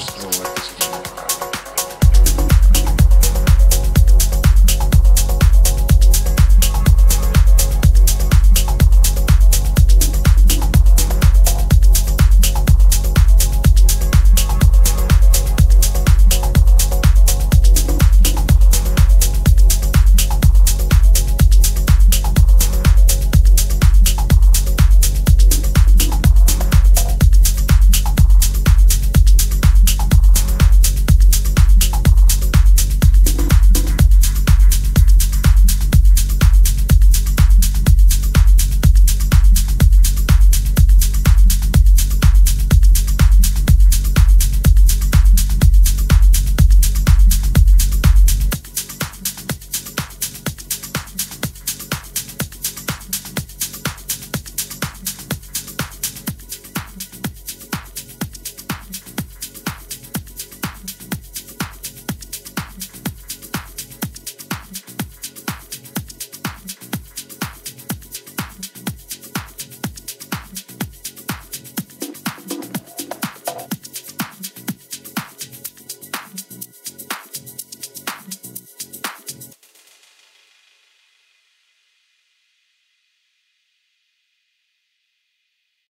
Lord.